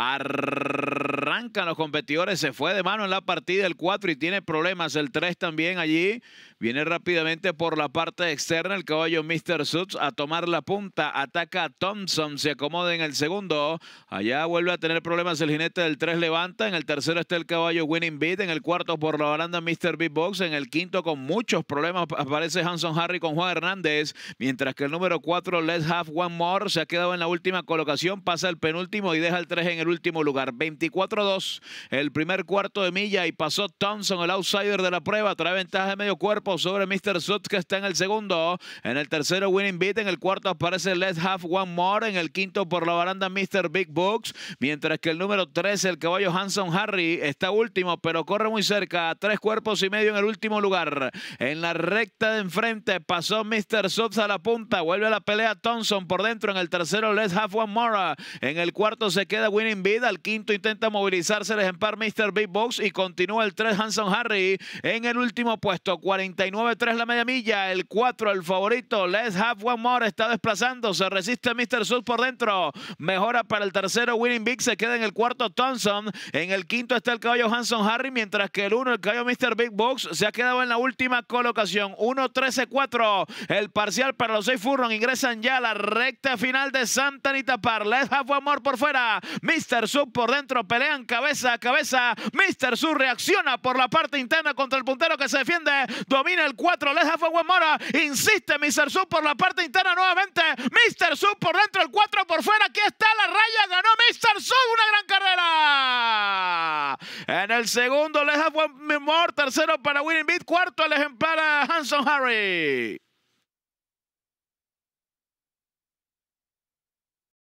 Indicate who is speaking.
Speaker 1: Arrancan los competidores, se fue de mano en la partida el 4 y tiene problemas el 3 también allí. Viene rápidamente por la parte externa el caballo Mr. Suits a tomar la punta. Ataca a Thompson, se acomoda en el segundo. Allá vuelve a tener problemas el jinete del 3 levanta. En el tercero está el caballo Winning Beat. En el cuarto por la baranda Mr. Beatbox. En el quinto con muchos problemas aparece Hanson Harry con Juan Hernández. Mientras que el número 4 Let's Have One More se ha quedado en la última colocación. Pasa el penúltimo y deja el 3 en el último lugar. 24-2 el primer cuarto de milla y pasó Thompson, el outsider de la prueba. Trae ventaja de medio cuerpo sobre Mr. Sutz que está en el segundo. En el tercero Winning Beat. En el cuarto aparece Let's Have One More. En el quinto por la baranda Mr. Big Books. Mientras que el número 13, el caballo Hanson Harry, está último, pero corre muy cerca. Tres cuerpos y medio en el último lugar. En la recta de enfrente pasó Mr. Sutz a la punta. Vuelve a la pelea Thompson por dentro. En el tercero Let's Have One More. En el cuarto se queda Winning Beat. Al quinto intenta movilizarse el ejemplar Mr. Big Box y continúa el 3 Hanson Harry en el último puesto. 49-3 la media milla. El 4 el favorito. Let's Have One More está desplazando. Se resiste Mr. Sud por dentro. Mejora para el tercero Winning Big. Se queda en el cuarto Thompson. En el quinto está el caballo Hanson Harry. Mientras que el 1 el caballo Mr. Big Box se ha quedado en la última colocación. 1-13-4. El parcial para los 6 Furron. Ingresan ya a la recta final de Santa Anita Par. Let's Have One More por fuera. Mr. Sub por dentro. Pelean cabeza a cabeza. Mr. Sub reacciona por la parte interna contra el puntero que se defiende. Domina el 4. Let's Have One More. Insiste Mr. Sub por la parte interna nuevamente. Mr. Sub por dentro. El 4 por fuera. Aquí está la raya. Ganó Mr. Sub. Una gran carrera. En el segundo, Have One More. Tercero para Winning Beat. Cuarto el ejemplar Hanson Harry.